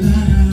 and